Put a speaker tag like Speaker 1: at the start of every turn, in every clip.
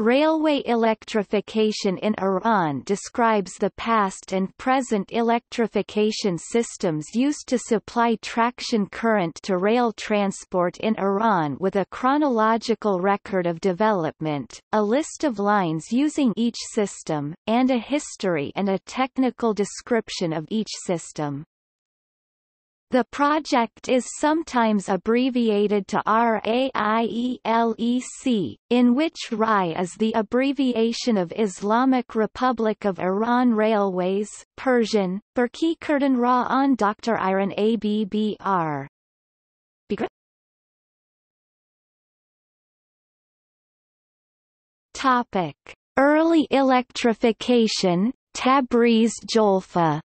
Speaker 1: Railway electrification in Iran describes the past and present electrification systems used to supply traction current to rail transport in Iran with a chronological record of development, a list of lines using each system, and a history and a technical description of each system. The project is sometimes abbreviated to RAIELEC, in which RAI is the abbreviation of Islamic Republic of Iran Railways Persian, Burki Kurdan Ra on Dr. Iran ABBR. Topic. Early electrification, Tabriz Jolfa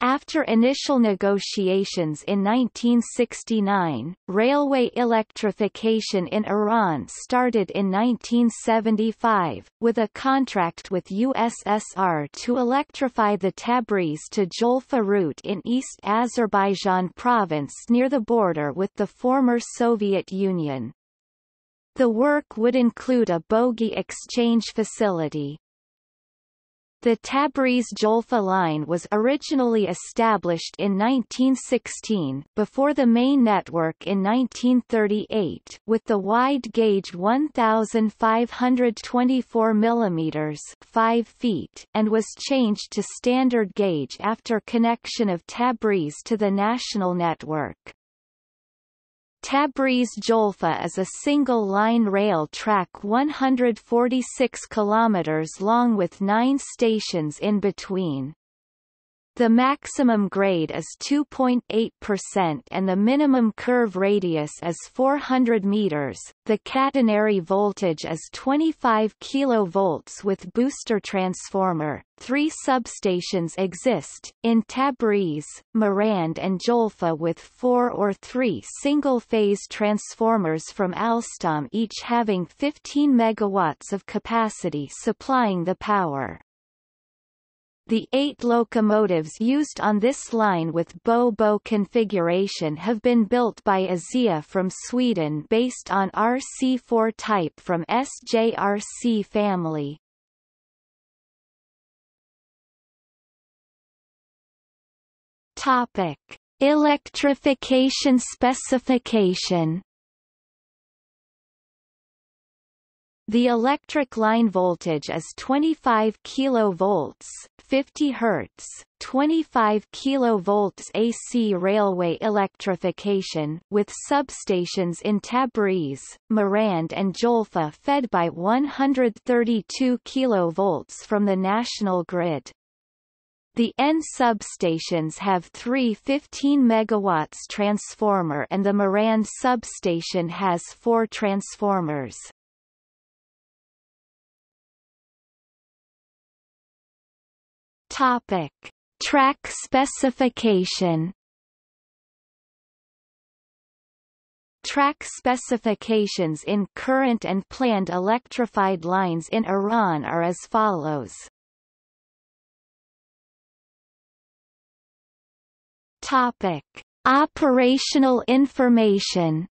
Speaker 1: After initial negotiations in 1969, railway electrification in Iran started in 1975, with a contract with USSR to electrify the Tabriz to Jolfa route in East Azerbaijan province near the border with the former Soviet Union. The work would include a bogie exchange facility, the Tabriz-Jolfa line was originally established in 1916 before the main network in 1938 with the wide gauge 1524 mm 5 feet and was changed to standard gauge after connection of Tabriz to the national network. Tabriz-Jolfa is a single-line rail track 146 km long with nine stations in between. The maximum grade is 2.8% and the minimum curve radius is 400 meters. The catenary voltage is 25 kV with booster transformer. Three substations exist, in Tabriz, Marand and Jolfa with four or three single-phase transformers from Alstom each having 15 megawatts of capacity supplying the power. The eight locomotives used on this line with Bo-Bo configuration have been built by ASEA from Sweden based on RC4 type from SJRC family. Topic: Electrification specification The electric line voltage is 25 kV, 50 Hz, 25 kV AC railway electrification with substations in Tabriz, Marand and Jolfa fed by 132 kV from the national grid. The N substations have three 15 MW transformer and the Marand substation has four transformers. Topic: Track specification. Track specifications in current and planned electrified lines in Iran are as follows. Topic: Operational information.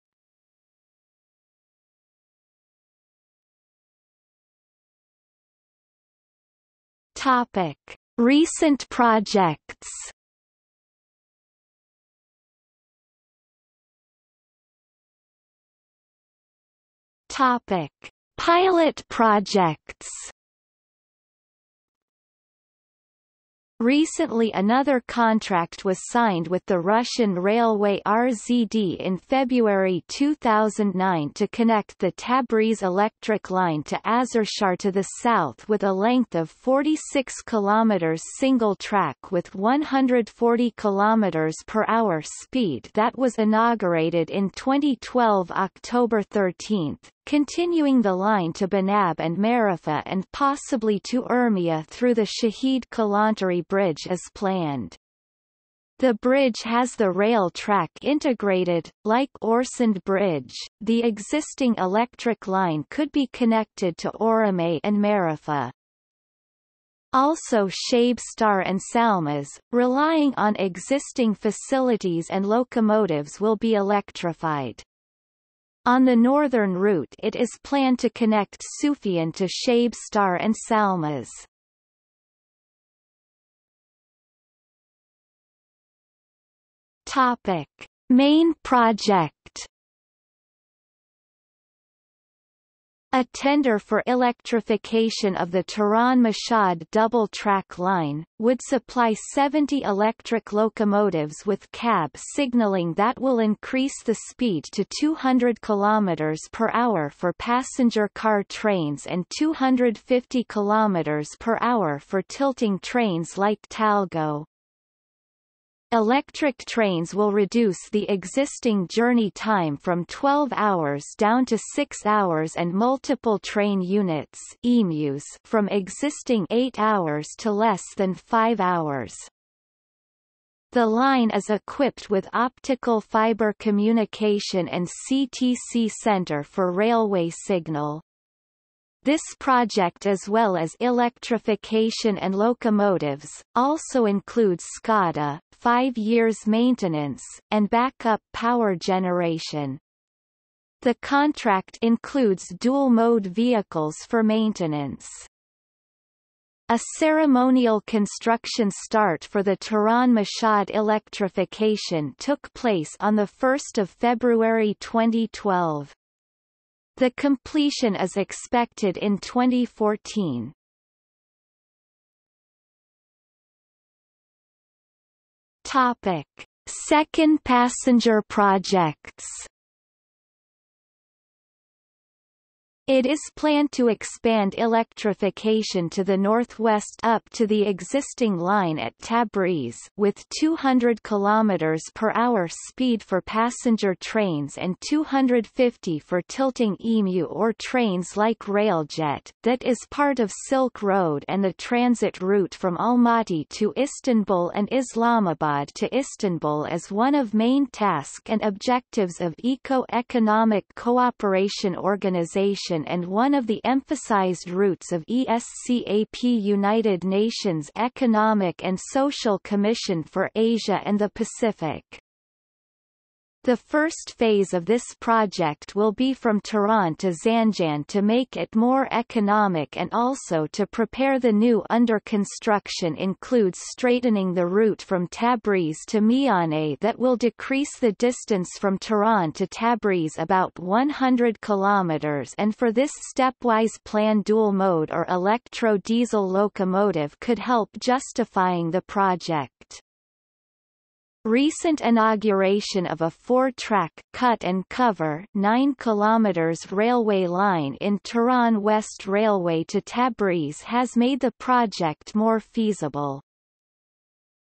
Speaker 1: Topic: Recent projects. Topic: Pilot projects Recently another contract was signed with the Russian railway RZD in February 2009 to connect the Tabriz electric line to Azarshahr to the south with a length of 46 km single track with 140 km per hour speed that was inaugurated in 2012 October 13 continuing the line to Bonab and Marifa and possibly to Urmia through the Shahid Kalantari Bridge as planned. The bridge has the rail track integrated, like Øresund Bridge. The existing electric line could be connected to Oromay and Marifa. Also Shabestar and Salmas, relying on existing facilities and locomotives will be electrified. On the northern route it is planned to connect Sufian to Shabestar and Salmas. Topic. Main project A tender for electrification of the Tehran-Mashhad double-track line, would supply 70 electric locomotives with cab signaling that will increase the speed to 200 km per hour for passenger car trains and 250 km per hour for tilting trains like Talgo. Electric trains will reduce the existing journey time from 12 hours down to 6 hours and multiple train units EMUs from existing 8 hours to less than 5 hours. The line is equipped with optical fiber communication and CTC center for railway signal. This project as well as electrification and locomotives, also includes SCADA, five years maintenance, and backup power generation. The contract includes dual-mode vehicles for maintenance. A ceremonial construction start for the Tehran-Mashhad electrification took place on 1 February 2012. The completion is expected in 2014. Topic: Second passenger projects It is planned to expand electrification to the northwest up to the existing line at Tabriz with 200 km per hour speed for passenger trains and 250 for tilting EMU or trains like Railjet, that is part of Silk Road and the transit route from Almaty to Istanbul and Islamabad to Istanbul as one of main task and objectives of Eco-Economic Cooperation Organization and one of the emphasized routes of ESCAP United Nations Economic and Social Commission for Asia and the Pacific. The first phase of this project will be from Tehran to Zanjan to make it more economic and also to prepare the new under construction includes straightening the route from Tabriz to Mianeh that will decrease the distance from Tehran to Tabriz about 100 km and for this stepwise plan dual mode or electro-diesel locomotive could help justifying the project. Recent inauguration of a four-track cut and cover 9 km railway line in Tehran West Railway to Tabriz has made the project more feasible.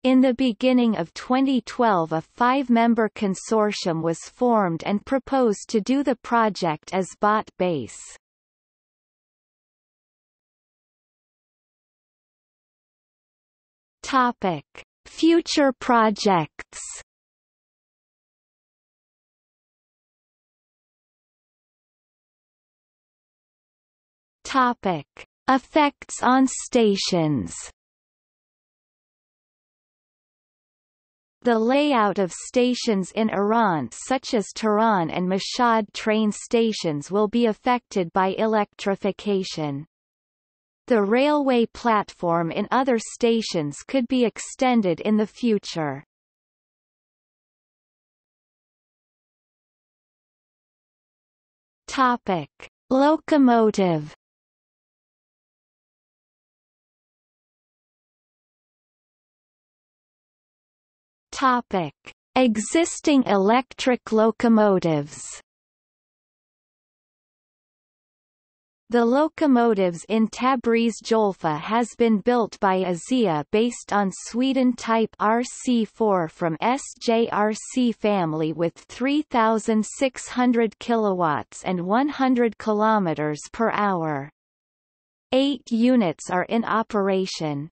Speaker 1: In the beginning of 2012 a five-member consortium was formed and proposed to do the project as BOT base. Topic. Future projects Topic. Effects on stations The layout of stations in Iran such as Tehran and Mashhad train stations will be affected by electrification. The railway platform in other stations could be extended in the future. Topic: Locomotive Topic: Existing electric locomotives The locomotives in Tabriz Jolfa has been built by ASEA based on Sweden type RC4 from SJRC family with 3600 kilowatts and 100 kilometers per hour. 8 units are in operation.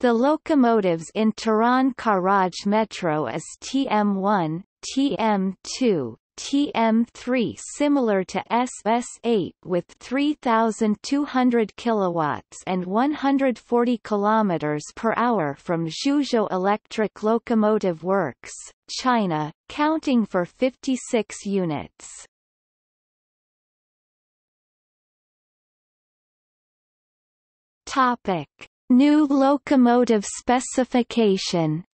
Speaker 1: The locomotives in Tehran Karaj Metro is TM1, TM2, TM3 similar to SS8 with 3200 kilowatts and 140 kilometers per hour from Zhuzhou Electric Locomotive Works, China, counting for 56 units. Topic: New locomotive specification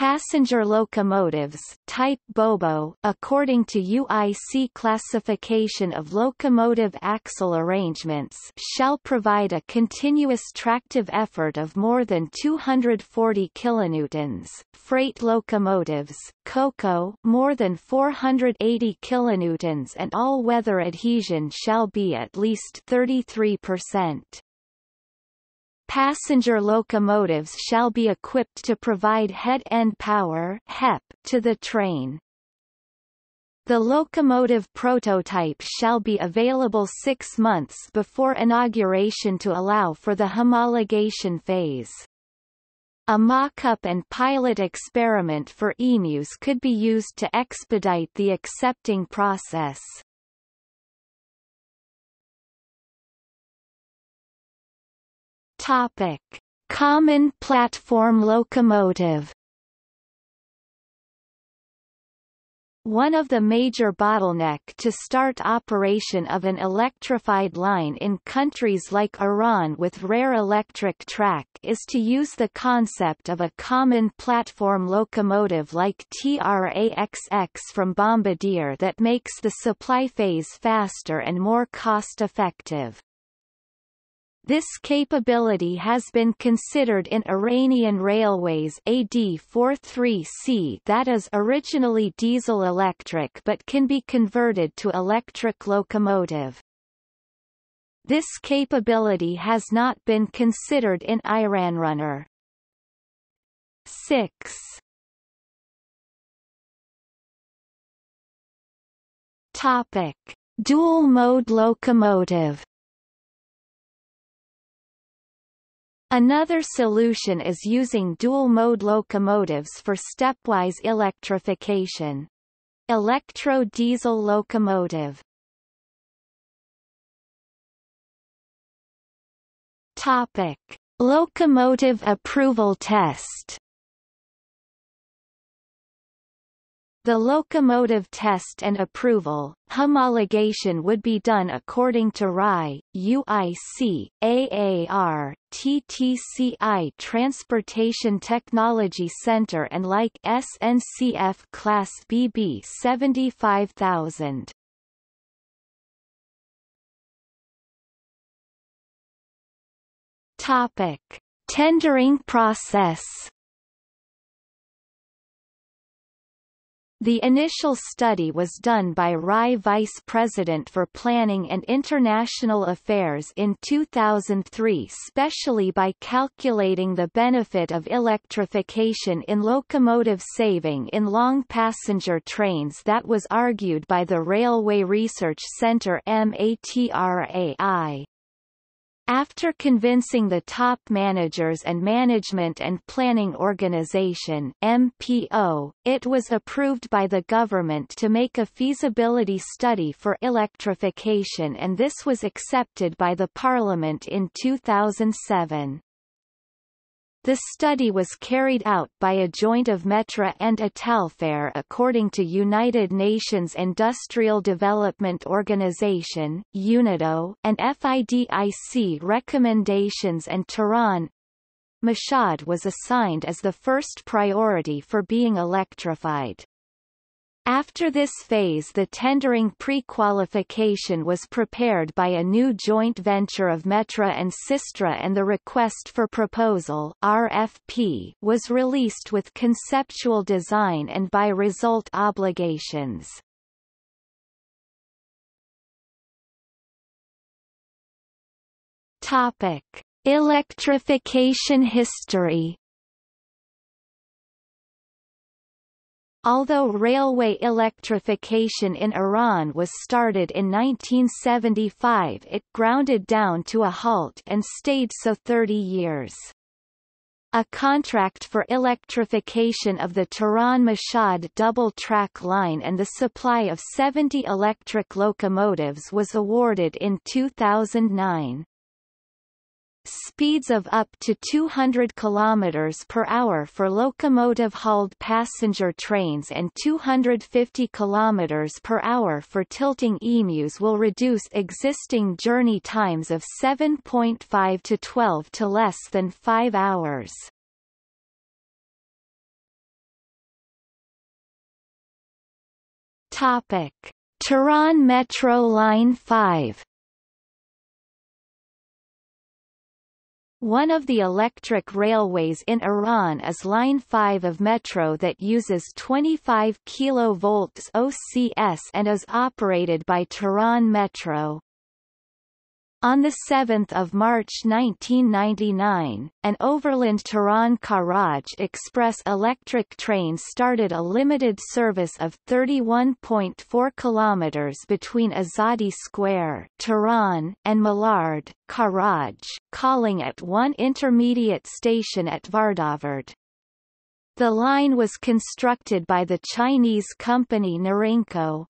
Speaker 1: Passenger locomotives type Bobo according to UIC classification of locomotive axle arrangements shall provide a continuous tractive effort of more than 240 kilonewtons. Freight locomotives COCO more than 480 kilonewtons and all-weather adhesion shall be at least 33%. Passenger locomotives shall be equipped to provide head-end power HEP to the train. The locomotive prototype shall be available six months before inauguration to allow for the homologation phase. A mock-up and pilot experiment for EMUs could be used to expedite the accepting process. Topic: Common platform locomotive. One of the major bottleneck to start operation of an electrified line in countries like Iran with rare electric track is to use the concept of a common platform locomotive like TRAXX from Bombardier that makes the supply phase faster and more cost-effective. This capability has been considered in Iranian Railways AD43C that is originally diesel-electric but can be converted to electric locomotive. This capability has not been considered in Iranrunner. 6. Topic: Dual-mode locomotive Another solution is using dual-mode locomotives for stepwise electrification. Electro-diesel locomotive Topic. Locomotive approval test The locomotive test and approval, homologation would be done according to RAI, UIC, AAR, TTCI Transportation Technology Center and like SNCF Class BB 75000. Topic: Tendering process The initial study was done by RAI Vice President for Planning and International Affairs in 2003 specially by calculating the benefit of electrification in locomotive saving in long passenger trains that was argued by the Railway Research Centre MATRAI. After convincing the top managers and Management and Planning Organization MPO, it was approved by the government to make a feasibility study for electrification and this was accepted by the Parliament in 2007. The study was carried out by a joint of Metra and Italferr according to United Nations Industrial Development Organization UNIDO, and FIDIC recommendations and Tehran. Mashhad was assigned as the first priority for being electrified. After this phase the tendering pre-qualification was prepared by a new joint venture of Metra and Systra and the request for proposal RFP was released with conceptual design and by result obligations. Topic: Electrification history Although railway electrification in Iran was started in 1975 it grounded down to a halt and stayed so 30 years. A contract for electrification of the Tehran-Mashhad double-track line and the supply of 70 electric locomotives was awarded in 2009 speeds of up to 200 km per hour for locomotive-hauled passenger trains and 250 km per hour for tilting emus will reduce existing journey times of 7.5 to 12 to less than 5 hours. Topic: Tehran Metro Line 5 One of the electric railways in Iran is Line 5 of Metro that uses 25 kV OCS and is operated by Tehran Metro. On 7 March 1999, an overland Tehran-Karaj Express electric train started a limited service of 31.4 km between Azadi Square Tehran and Malard, Karaj, calling at one intermediate station at Vardavard. The line was constructed by the Chinese company Norinco.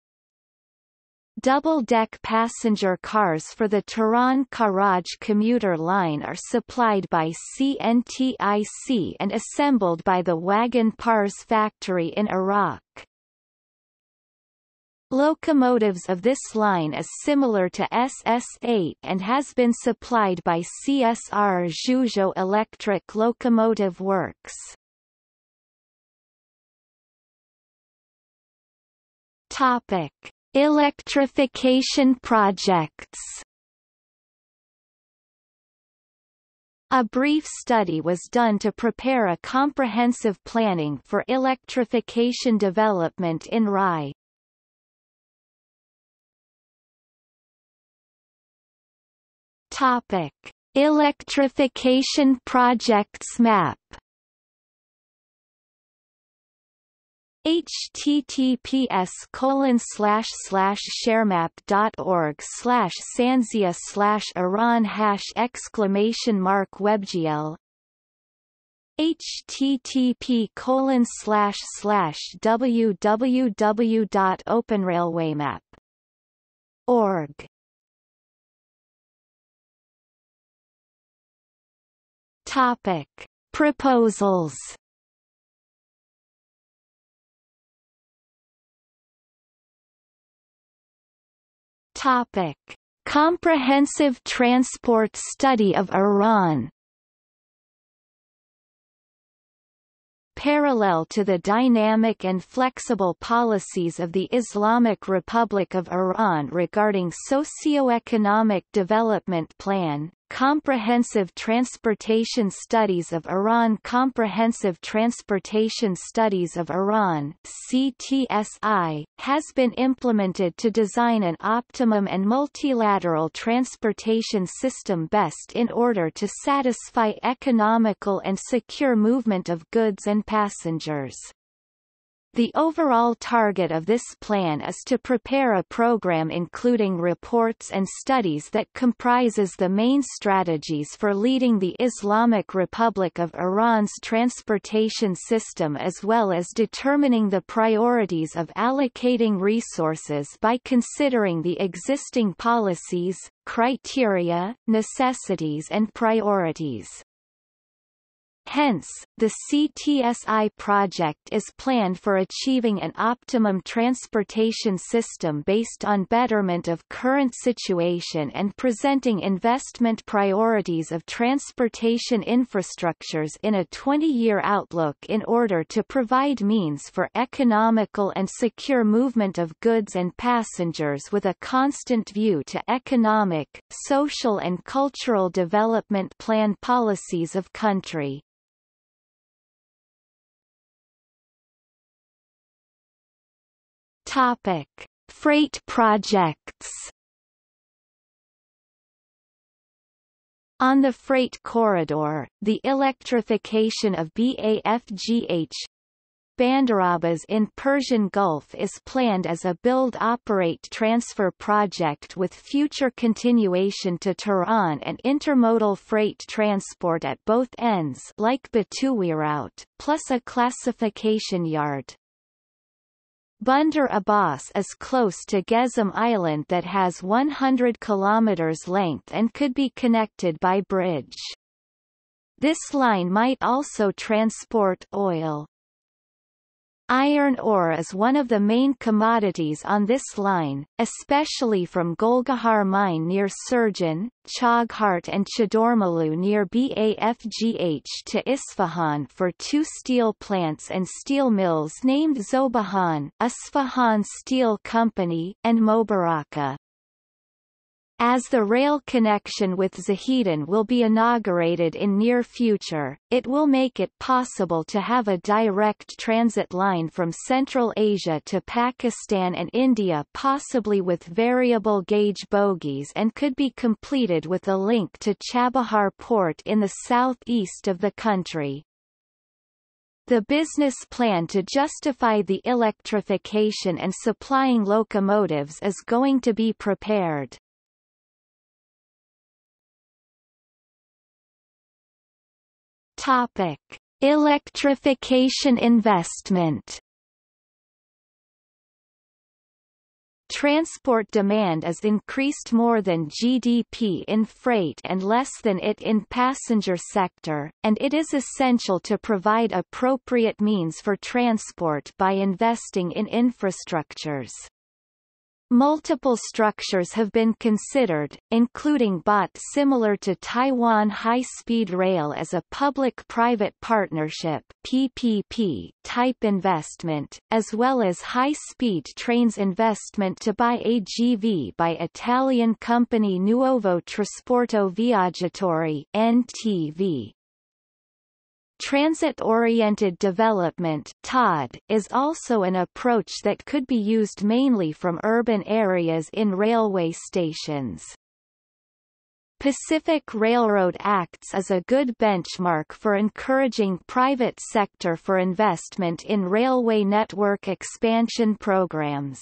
Speaker 1: Double-deck passenger cars for the Tehran-Karaj commuter line are supplied by CNTIC and assembled by the Wagon Pars factory in Arak. Locomotives of this line is similar to SS-8 and has been supplied by CSR Zhuzhou Electric Locomotive Works. Topic Electrification projects A brief study was done to prepare a comprehensive planning for electrification development in Rye. Topic: Electrification projects map https colon slash slash sharemap.org slash sanzia slash iran hash exclamation mark webgl http colon slash slash www.openrailwaymap.org Topic Proposals Topic: Comprehensive Transport Study of Iran. Parallel to the dynamic and flexible policies of the Islamic Republic of Iran regarding socio-economic development plan, Comprehensive Transportation Studies of Iran Comprehensive Transportation Studies of Iran CTSI, has been implemented to design an optimum and multilateral transportation system best in order to satisfy economical and secure movement of goods and passengers. The overall target of this plan is to prepare a program including reports and studies that comprises the main strategies for leading the Islamic Republic of Iran's transportation system as well as determining the priorities of allocating resources by considering the existing policies, criteria, necessities and priorities. Hence, the CTSI project is planned for achieving an optimum transportation system based on betterment of current situation and presenting investment priorities of transportation infrastructures in a 20-year outlook in order to provide means for economical and secure movement of goods and passengers with a constant view to economic, social and cultural development plan policies of country. Topic: Freight projects. On the freight corridor, the electrification of BAFGH Bandar Abbas in Persian Gulf is planned as a build-operate-transfer project with future continuation to Tehran and intermodal freight transport at both ends like Batui route, plus a classification yard. Bandar Abbas is close to Qeshm Island that has 100 km length and could be connected by bridge. This line might also transport oil. Iron ore is one of the main commodities on this line, especially from Golgohar mine near Sirjan, Choghart and Chadormalu near Bafgh to Isfahan for two steel plants and steel mills named Zobahan, Isfahan Steel Company, and Mobarakeh. As the rail connection with Zahedan will be inaugurated in near future, it will make it possible to have a direct transit line from Central Asia to Pakistan and India possibly with variable gauge bogies and could be completed with a link to Chabahar port in the southeast of the country. The business plan to justify the electrification and supplying locomotives is going to be prepared. Topic: Electrification investment. Transport demand is increased more than GDP in freight and less than it in passenger sector, and it is essential to provide appropriate means for transport by investing in infrastructures. Multiple structures have been considered, including BOT similar to Taiwan High Speed Rail as a public-private partnership PPP type investment, as well as high-speed trains investment to buy AGV by Italian company Nuovo Trasporto Viaggiatori NTV. Transit-oriented development TOD, is also an approach that could be used mainly from urban areas in railway stations. Pacific Railroad acts as a good benchmark for encouraging private sector for investment in railway network expansion programs.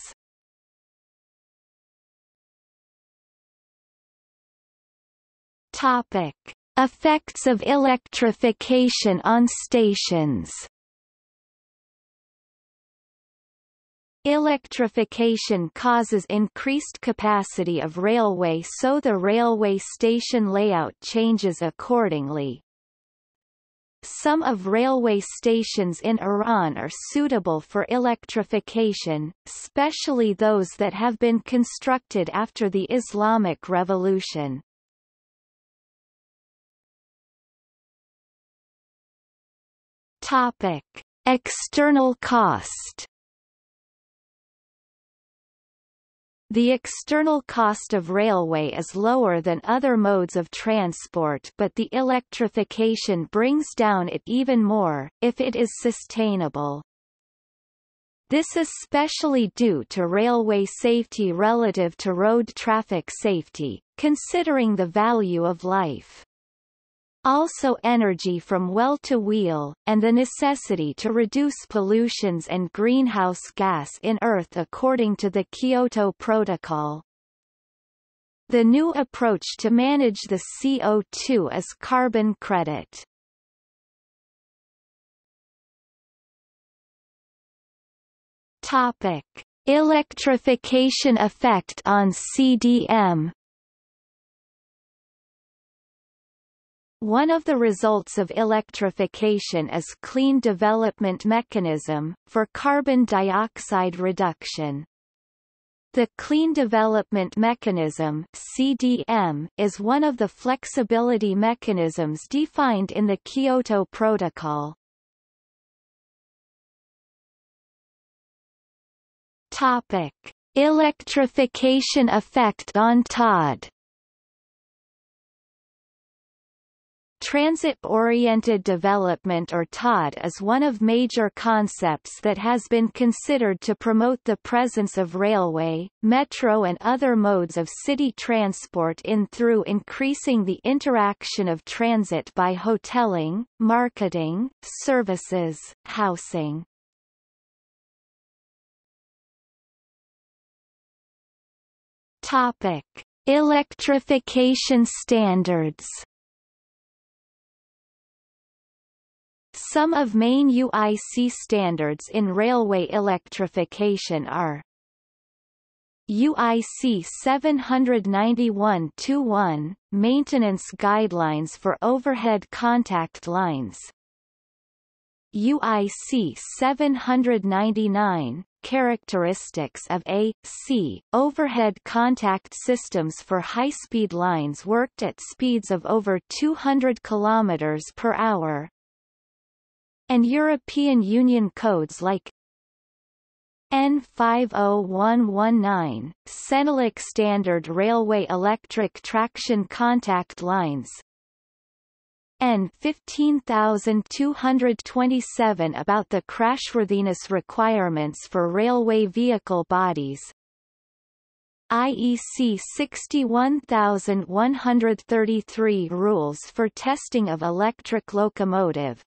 Speaker 1: Topic. Effects of electrification on stations Electrification causes increased capacity of railway so the railway station layout changes accordingly. Some of railway stations in Iran are suitable for electrification, especially those that have been constructed after the Islamic Revolution. Topic: External cost. The external cost of railway is lower than other modes of transport but the electrification brings down it even more, if it is sustainable. This is specially due to railway safety relative to road traffic safety, considering the value of life also energy from well to wheel, and the necessity to reduce pollutions and greenhouse gas in Earth according to the Kyoto Protocol. The new approach to manage the CO2 is carbon credit. Topic. Electrification effect on CDM One of the results of electrification is clean development mechanism, for carbon dioxide reduction. The Clean Development Mechanism CDM, is one of the flexibility mechanisms defined in the Kyoto Protocol. Topic. Electrification effect on TOD Transit-oriented development or TOD is one of major concepts that has been considered to promote the presence of railway, metro and other modes of city transport in through increasing the interaction of transit by hoteling, marketing, services, housing. Topic: Electrification standards Some of main UIC standards in railway electrification are UIC 791-21, Maintenance Guidelines for Overhead Contact Lines. UIC 799 Characteristics of A, C, overhead contact systems for high-speed lines worked at speeds of over 200 km per hour and European Union codes like EN50119, CENELEC Standard Railway Electric Traction Contact Lines EN15227 about the crashworthiness requirements for railway vehicle bodies. IEC 61133 Rules for testing of electric locomotive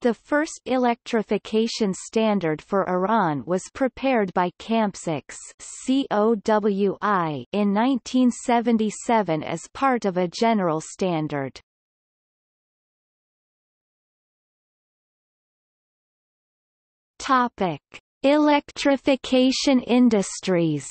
Speaker 1: the first electrification standard for Iran was prepared by Kampsax COWI in 1977 as part of a general standard. Topic: Electrification industries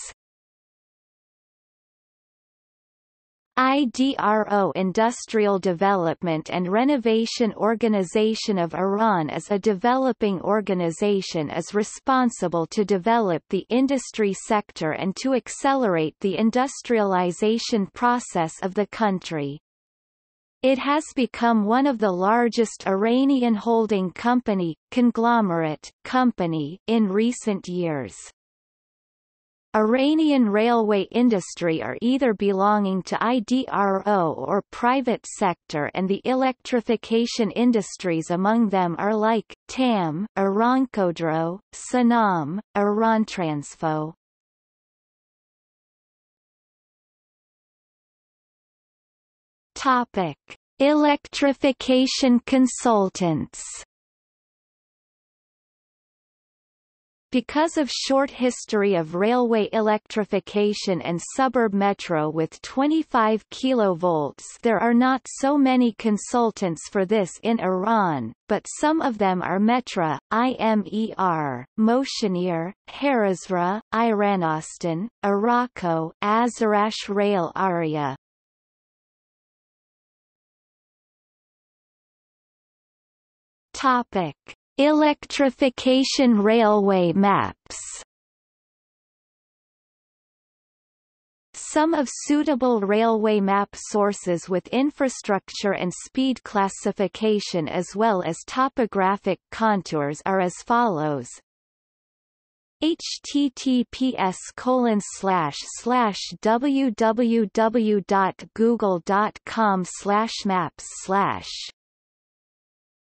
Speaker 1: IDRO Industrial Development and Renovation Organization of Iran is a developing organization is responsible to develop the industry sector and to accelerate the industrialization process of the country. It has become one of the largest Iranian holding company, conglomerate, company in recent years. Iranian railway industry are either belonging to IDRO or private sector and the electrification industries among them are like, TAM, Iran Khodro, Sanam, Irantransfo. Topic. Electrification consultants Because of short history of railway electrification and suburb metro with 25 kV there are not so many consultants for this in Iran, but some of them are Metra, IMER, Motioneer, Harizra, Iranostan, Araco, Azarash Rail Aria. Topic Electrification railway maps. Some of suitable railway map sources with infrastructure and speed classification as well as topographic contours are as follows. https colon slash slash www.google.com slash maps slash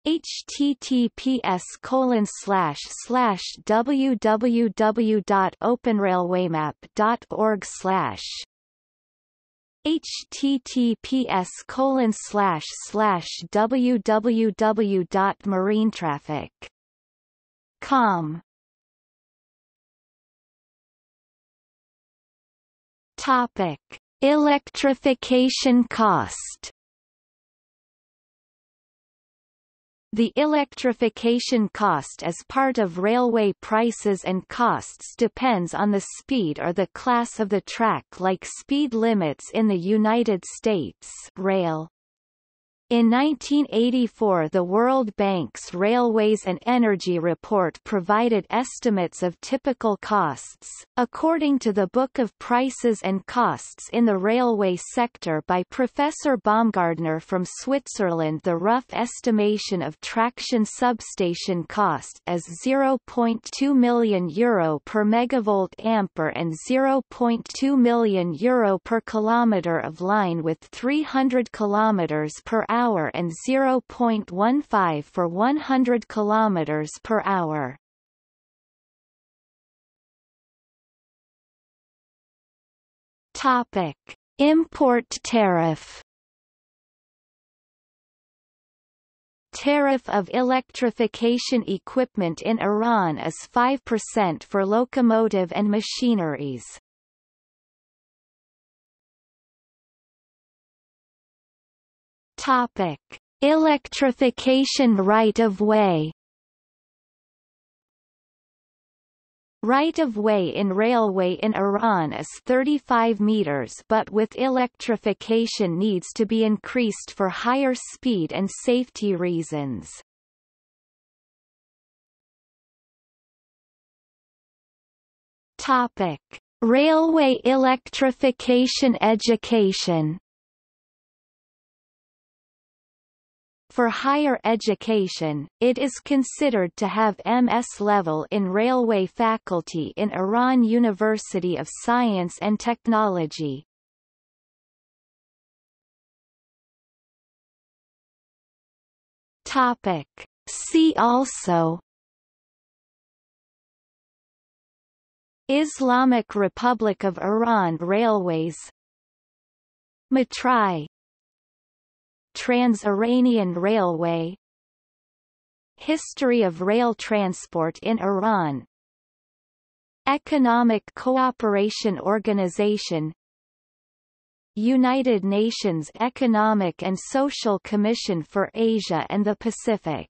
Speaker 1: https colon slash slash www.openrailwaymap.org slash https colon slash slash www.marinetraffic.com Topic Electrification cost The electrification cost as part of railway prices and costs depends on the speed or the class of the track like speed limits in the United States. Rail, in 1984 the World Bank's Railways and Energy Report provided estimates of typical costs. According to the Book of Prices and Costs in the Railway Sector by Professor Baumgartner from Switzerland the rough estimation of traction substation cost is 0.2 million euro per megavolt ampere and 0.2 million euro per kilometer of line with 300 kilometers per hour hour and 0.15 for 100 km per hour. Topic: Import tariff. Tariff of electrification equipment in Iran is 5% for locomotive and machineries. Topic: Electrification right-of-way Right-of-way in railway in Iran is 35 meters but with electrification needs to be increased for higher speed and safety reasons. Topic: Railway electrification education For higher education, it is considered to have MS level in Railway Faculty in Iran University of Science and Technology. Topic. See also Islamic Republic of Iran Railways Matrai Trans-Iranian Railway. History of rail transport in Iran. Economic Cooperation Organization. United Nations Economic and Social Commission for Asia and the Pacific